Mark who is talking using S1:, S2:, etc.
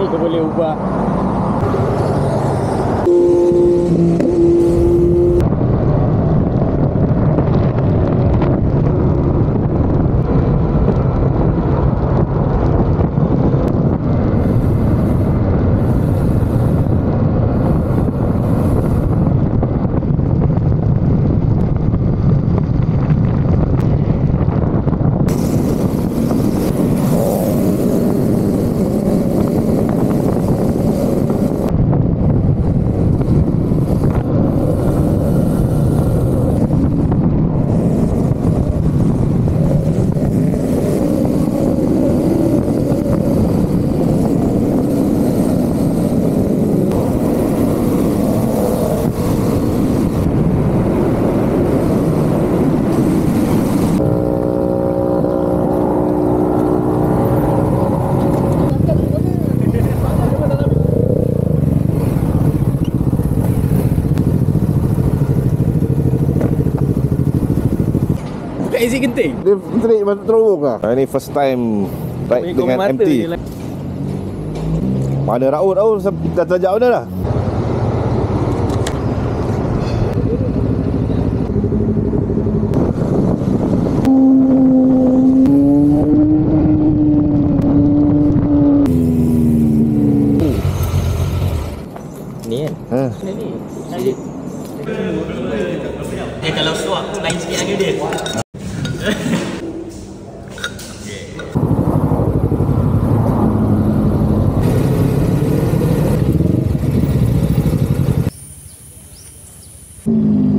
S1: Amigo, eu vou ler o. dekat exit genting.
S2: Dia straight masuk terowong lah. Ah, ini first time right dengan MT. Lah. Mana Raul Raul dah terjak mana dah?
S3: Ni ni. Ha. Ni kalau suap lain sikit lagi dia. 예.